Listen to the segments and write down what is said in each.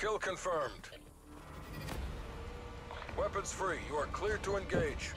Kill confirmed. Weapons free. You are clear to engage.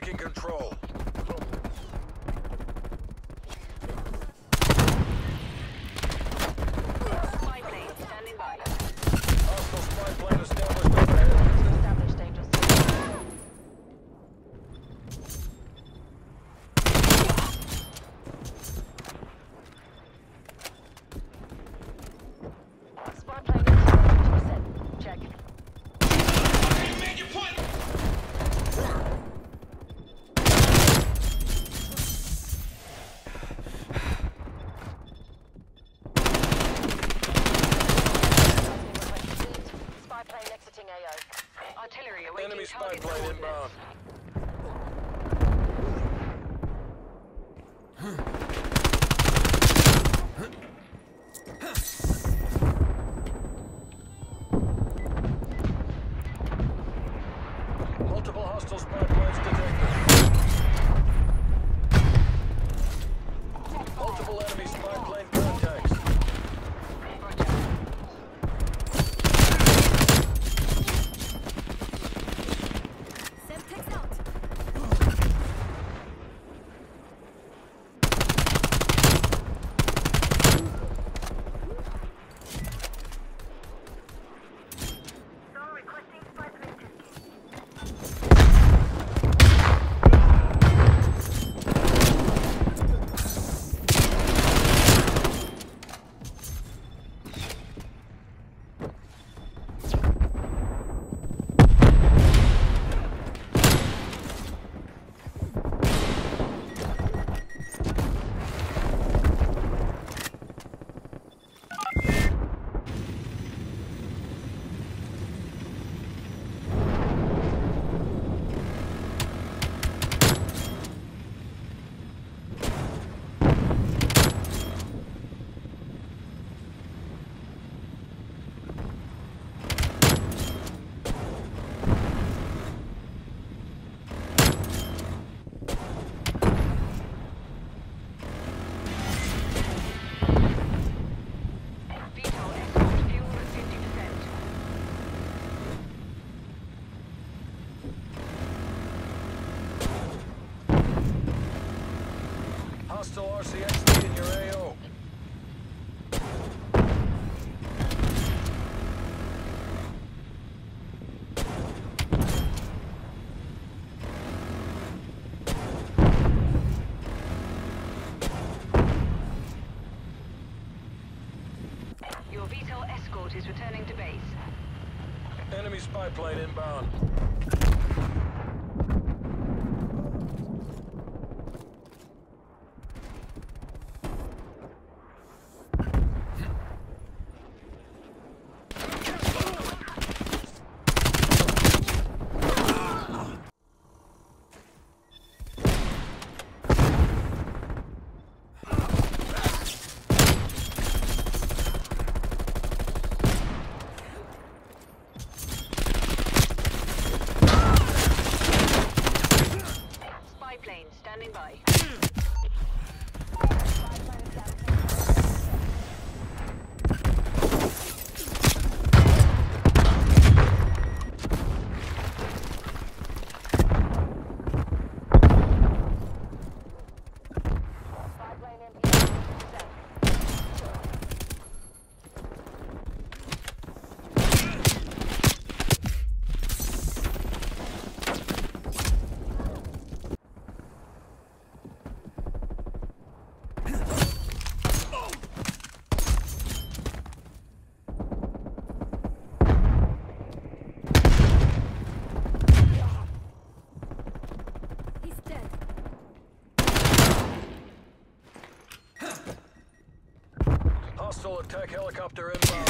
taking control. Hostile RCXD in your AO. escort is returning to base. Enemy spy plane inbound. Hostile attack helicopter inbound.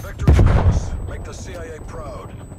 Victory close. Make the CIA proud.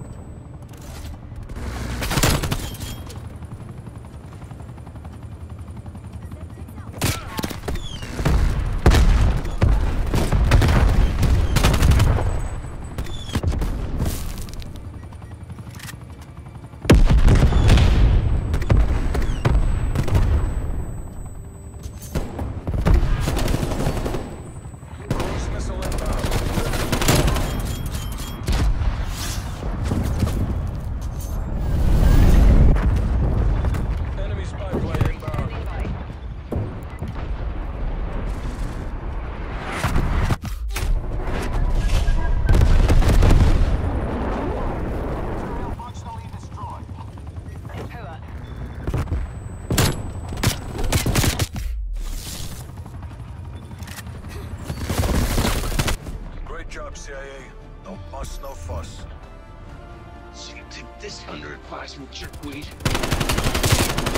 This this under advisement, jerkweed.